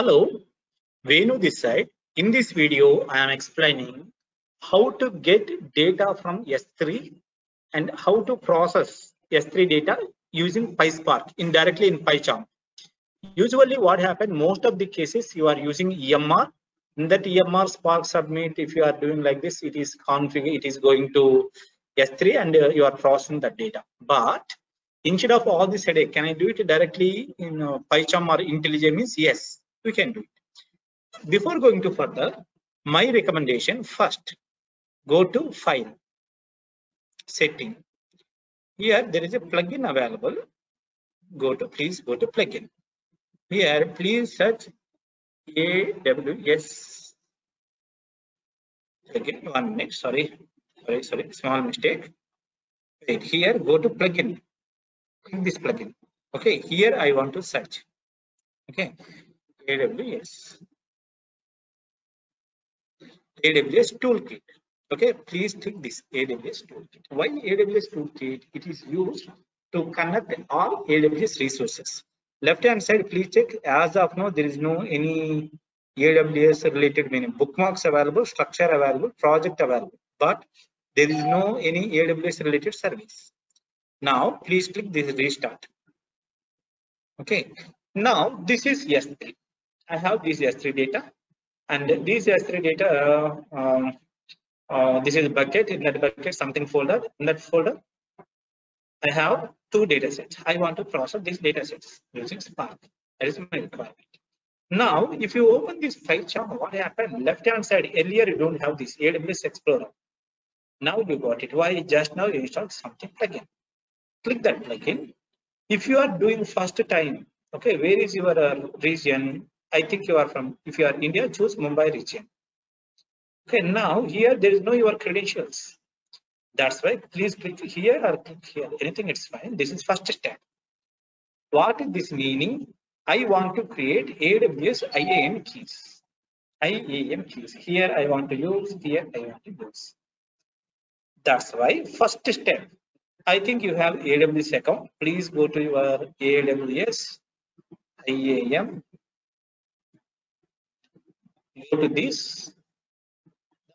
Hello, Venu this side. In this video, I am explaining how to get data from S3 and how to process S3 data using PySpark indirectly in PyCharm. Usually what happens, most of the cases you are using EMR. In that EMR Spark submit, if you are doing like this, it is config, it is going to S3 and uh, you are processing the data. But instead of all this headache, can I do it directly in uh, PyCharm or IntelliJ means? Yes, we can do it. Before going to further, my recommendation first, go to file, setting. Here there is a plugin available. Go to, please go to plugin. Here, please search AWS plugin. One minute, sorry, sorry, sorry, small mistake. Wait, here go to plugin. Click this plugin. Okay, here I want to search. Okay, AWS. AWS toolkit. Okay, please click this AWS toolkit. Why AWS toolkit? It is used to connect all AWS resources. Left hand side, please check. As of now, there is no any AWS related meaning bookmarks available, structure available, project available, but there is no any AWS related service. Now, please click this restart. Okay. Now, this is S3. I have this S3 data, and this S3 data. Uh, um, uh, this is a bucket. In that bucket, something folder. In that folder, I have two data sets. I want to process these data sets using Spark. That is my requirement. Now, if you open this PyCharm, what happened? Left hand side, earlier you don't have this AWS Explorer. Now you got it. Why? Just now you installed something plugin. Click that plugin. If you are doing first time, okay, where is your uh, region? I think you are from, if you are India, choose Mumbai region. Okay, now here there is no your credentials. That's why please click here or click here. Anything it's fine. This is first step. What is this meaning? I want to create AWS IAM keys. IAM keys. Here I want to use, here I want to use. That's why first step. I think you have AWS account. Please go to your AWS IAM. Go to this.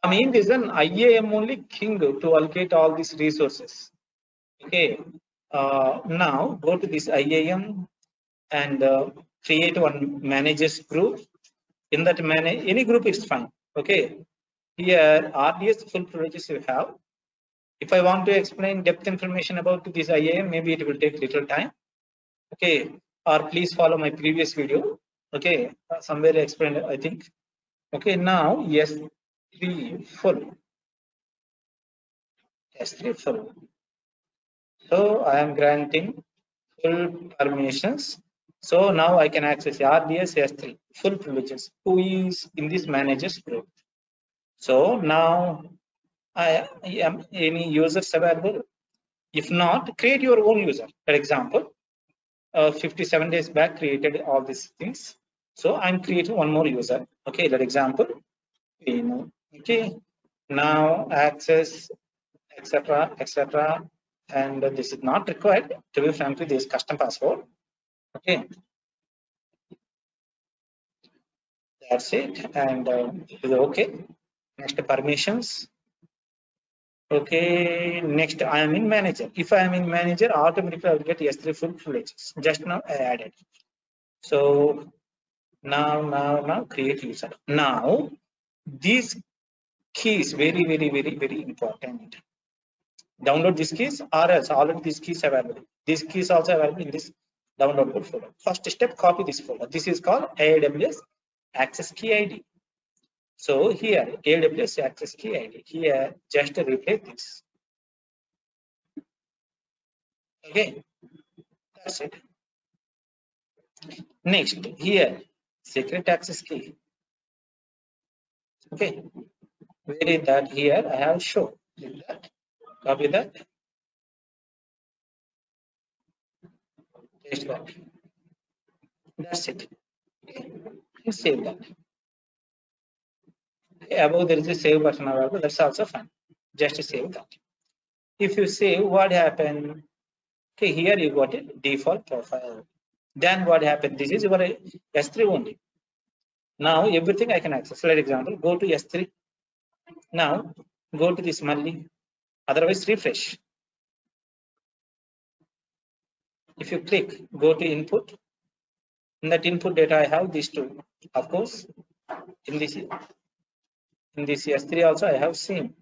i The main reason IAM only king to allocate all these resources. Okay. Uh, now go to this IAM and uh, create one managers group. In that manage any group is fine. Okay. Here RDS full privileges you have. If I want to explain depth information about this IAM, maybe it will take little time. Okay. Or please follow my previous video. Okay. Uh, somewhere I explained, I think. Okay. Now, yes, three full. S3 full. So I am granting full permissions. So now I can access RDS S3 full privileges. Who is in this managers group? So now I am any users available. If not, create your own user. For example, uh, 57 days back created all these things. So I'm creating one more user. Okay, that example. Okay, now access, etc., etc. And this is not required. To be frankly, this custom password. Okay, that's it. And uh, okay. Next permissions. Okay, next I am in manager. If I am in manager, automatically I will get S3 full privileges. Just now I added. So now, now, now create user. Now these keys very, very, very, very important. Download these keys or else already these keys available. These keys also available in this download folder. First step, copy this folder. This is called AWS access key ID. So here AWS access key ID. Here just replace this. Okay, that's it. Next here secret access key. Okay, where is that? Here I have show. Click that. Copy that. Paste that. That's it. Okay. Save that okay, above there is a save button available that's also fine just to save that if you save what happened okay here you got it default profile then what happened this is your s3 only Now everything I can access. For example, go to S3. Now go to this Malli. Otherwise, refresh. If you click, go to input. In that input data, I have these two. Of course, in this in this S3 also I have seen.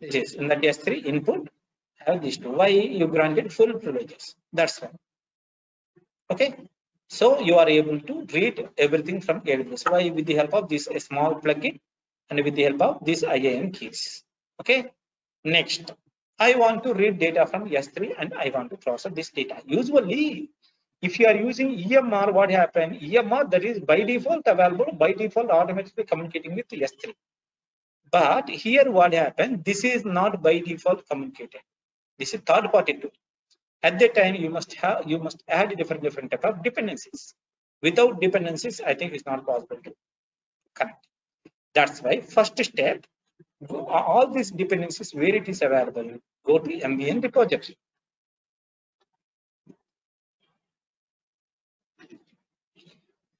This is in that S3 input, have these two. Why you granted full privileges? That's why. Okay. So you are able to read everything from AWS. Why with the help of this small plugin and with the help of these IAM keys. Okay. Next, I want to read data from S3 and I want to process this data. Usually, if you are using EMR, what happen? EMR that is by default available, by default automatically communicating with S3. But here what happened? This is not by default communicated. This is third party tool. At that time, you must have you must add different different type of dependencies. Without dependencies, I think it's not possible to connect. That's why first step, go, all these dependencies where it is available, go to MVN repository.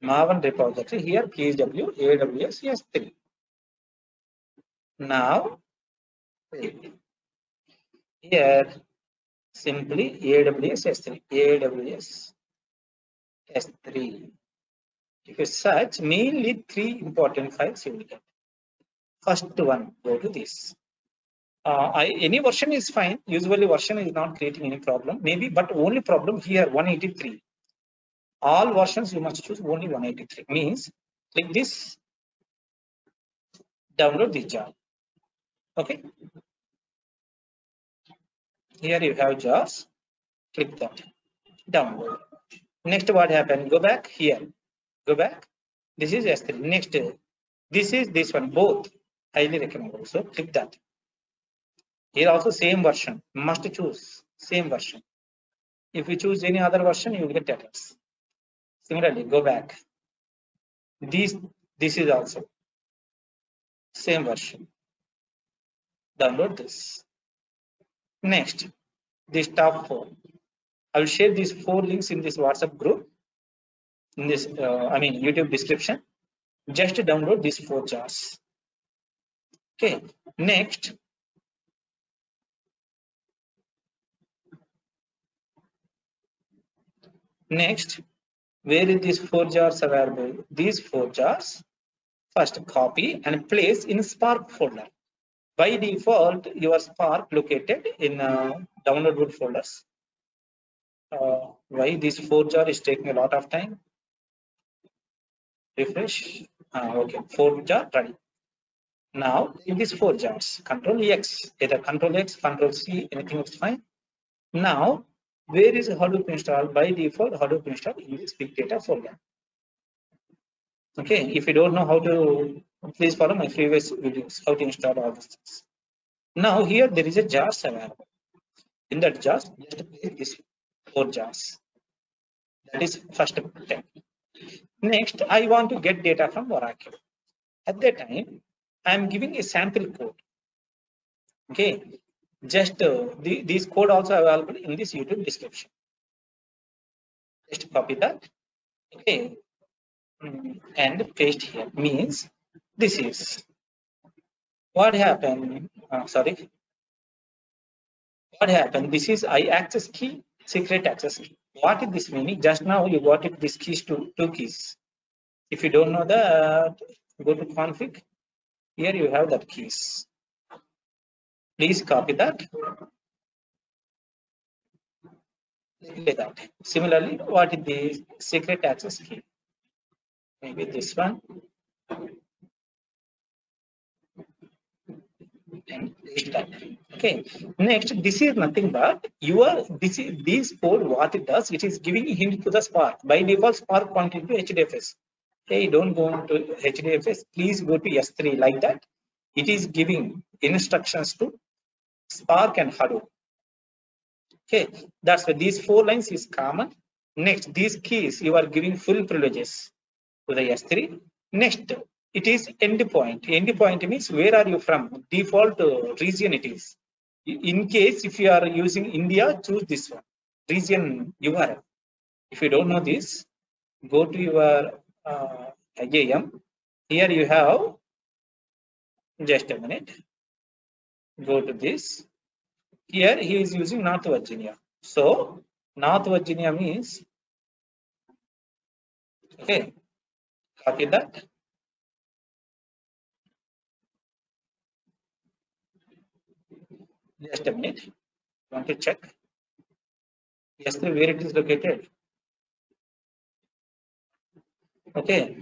Maven repository here PSW AWS S3. Now here simply AWS S3 AWS S3. If you search mainly three important files you will get. First one go to this. Uh, I, any version is fine. Usually version is not creating any problem. Maybe but only problem here 183 all versions you must choose only 183 means click this download this jar okay here you have jars. Click that download. Next what happened? Go back here. Go back. This is s3 next this is this one. Both. Highly recommended so click that. Here also same version. Must choose. Same version. If you choose any other version you will get errors Similarly, go back. this this is also same version. Download this. Next, this top four. I will share these four links in this WhatsApp group. In this, uh, I mean, YouTube description. Just download these four jars. Okay. Next, next where is these four jars available? These four jars, first copy and place in Spark folder. By default, your Spark located in uh, downloadable folders. Uh, why this four jar is taking a lot of time? Refresh. Uh, okay, four jar ready. Now in these four jars, Control X, either Control X, Control C, anything is fine. Now where is Hadoop install By default, Hadoop install in this big data folder. Okay, if you don't know how to, please follow my previous videos, how to install all these things. Now here there is a jars available. In that jars, just place this four jars. That is first step. Next, I want to get data from Oracle. At that time, I am giving a sample code. Okay, just uh, the, this code also available in this youtube description just copy that okay mm, and paste here means this is what happened uh, sorry what happened this is i access key secret access key what is this meaning just now you got it this keys to two keys if you don't know that go to config here you have that keys Please copy that. That. Similarly, what is the secret access key? Maybe this one. And that. Okay. Next, this is nothing but your this is this code. What it does, it is giving hint to the Spark. By default, Spark pointing to HDFS. Hey, don't go to HDFS. Please go to S3 like that. It is giving instructions to Spark and Hadoop. Okay, that's why these four lines is common. Next, these keys you are giving full privileges to the S3. Next, it is endpoint. Endpoint means where are you from? Default uh, region it is. In case if you are using India, choose this one region URL. If you don't know this, go to your uh, IAM. Here you have just a minute. Go to this. Here he is using North Virginia. So North Virginia means okay. Copy that. Just a minute. Want to check? Yes, where it is located. Okay.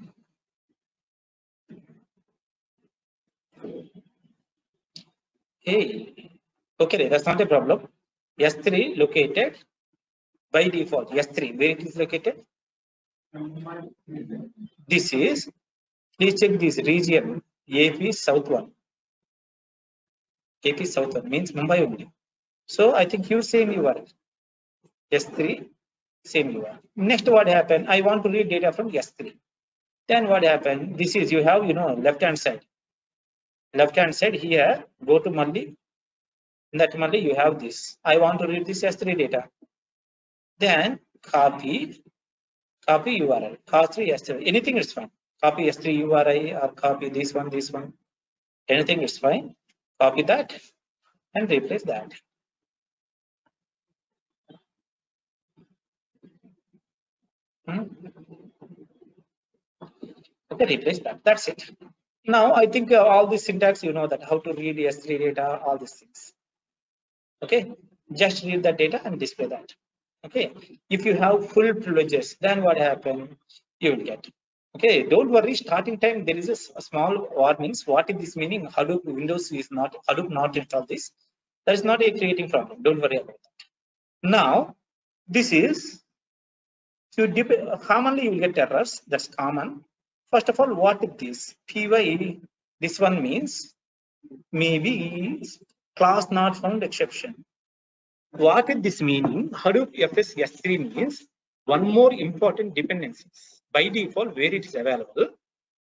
Hey, okay, that's not a problem. S3 located by default. S3, where it is located? This is, please check this region, AP South 1. AP South 1 means Mumbai only. So I think you same URL. S3, same URL. Next what happened? I want to read data from S3. Then what happened? This is you have, you know, left hand side. Left hand side here, go to Mali. In that Mali, you have this. I want to read this S3 data. Then copy, copy URL, copy S3. Anything is fine. Copy S3 URI or copy this one, this one. Anything is fine. Copy that and replace that. Hmm. Okay, replace that. That's it. Now I think uh, all the syntax you know that how to read S3 data, all these things. Okay, just read the data and display that. Okay, if you have full privileges, then what happen? You will get. Okay, don't worry. Starting time there is a small warnings. What is this meaning? Hadoop Windows is not Hadoop not install this. That is not a creating problem. Don't worry about that. Now this is you dep- commonly you will get errors. That's common. First of all, what is this? PY, this one means maybe class not found exception. What is this meaning? Hadoop FS S3 means one more important dependencies by default where it is available.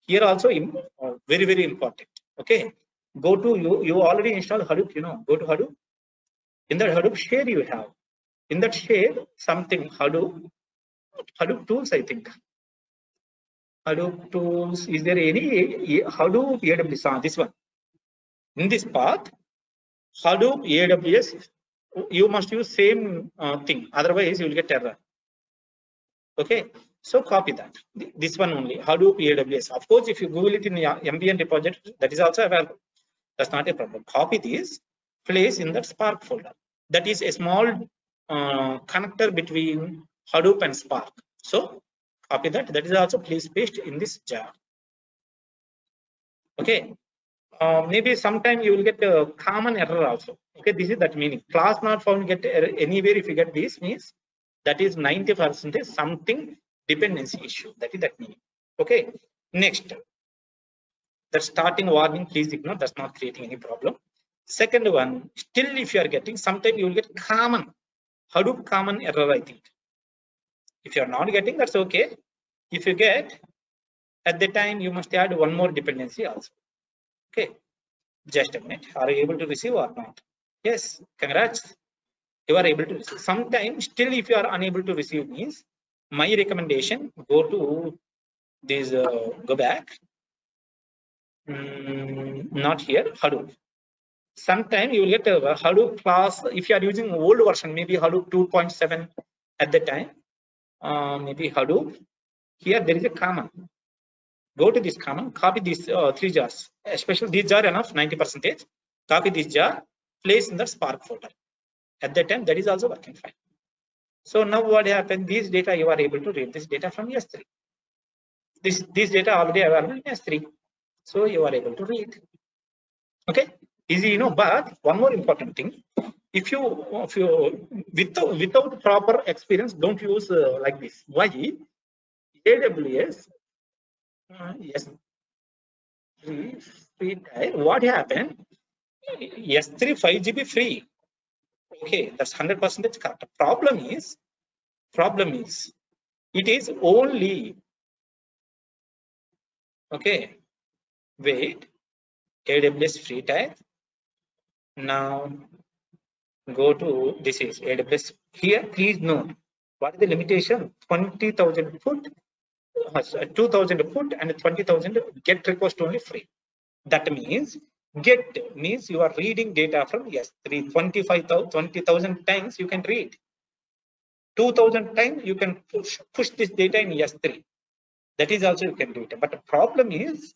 Here also im- uh, very very important. Okay, go to you. You already installed Hadoop. You know, go to Hadoop. In that Hadoop share you have. In that share something Hadoop Hadoop tools I think. Hadoop tools. Is there any Hadoop AWS? Ah, this one. In this path, Hadoop AWS. You must use same uh, thing. Otherwise, you will get error. Okay. So copy that. This one only. how Hadoop AWS. Of course, if you Google it in the MVN repository, that is also available. That's not a problem. Copy this. Place in that Spark folder. That is a small uh, connector between Hadoop and Spark. So copy that. That is also please paste in this jar. Okay. Uh, maybe sometime you will get a common error also. Okay, this is that meaning. Class not found get error anywhere if you get this means that is 90 percent is something dependency issue. That is that meaning. Okay. Next, the starting warning please ignore. That's not creating any problem. Second one, still if you are getting, sometime you will get common Hadoop common error. I think. If you are not getting, that's okay. If you get, at the time you must add one more dependency also. Okay, just a minute. Are you able to receive or not? Yes, congrats. You are able to receive. Sometimes still if you are unable to receive means my recommendation go to this uh, go back. Mm, not here Hadoop. Sometime you will get a Hadoop class if you are using old version maybe Hadoop 2.7 at the time uh, maybe Hadoop. Here there is a common go to this common, copy these uh, three jars, especially these jar enough 90 percentage. Copy this jar, place in the Spark folder. At that time, that is also working fine. So now what happened? These data you are able to read this data from S3. This this data already available in S3, so you are able to read. Okay, easy, you know. But one more important thing: if you if you without without proper experience, don't use uh, like this. Why? AWS uh, yes. Free, free. What happened? S3 5 GB free. Okay, that's 100% correct. Problem is, problem is, it is only, okay, wait, AWS free type. Now, go to, this is AWS. Here, please note, what is the limitation? 20,000 foot uh, 2000 foot and 20000 get request only free that means get means you are reading data from s3 25000 20000 times you can read. 2000 times you can push push this data in s3 that is also you can do it. But the problem is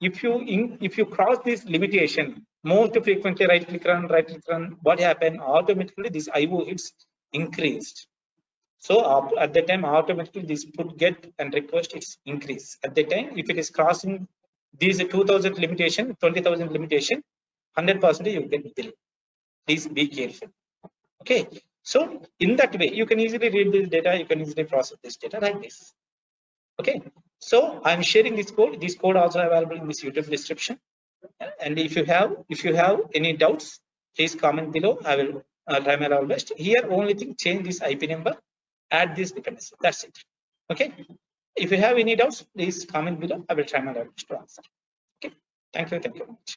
if you in, if you cross this limitation most frequently right click run right click run what happened automatically this io hits increased. So uh, at the time automatically this put get and request is increase at the time if it is crossing these 2000 limitation 20000 limitation 100 percent you get bill please be careful. Okay. So in that way you can easily read this data you can easily process this data like this. Okay. So i'm sharing this code. This code also available in this youtube description. And if you have if you have any doubts please comment below. I will uh, try my best. Here only thing change this ip number add this dependency. That's it. Okay if you have any doubts please comment below. I will try my best to answer. Okay. Thank you. Thank you very much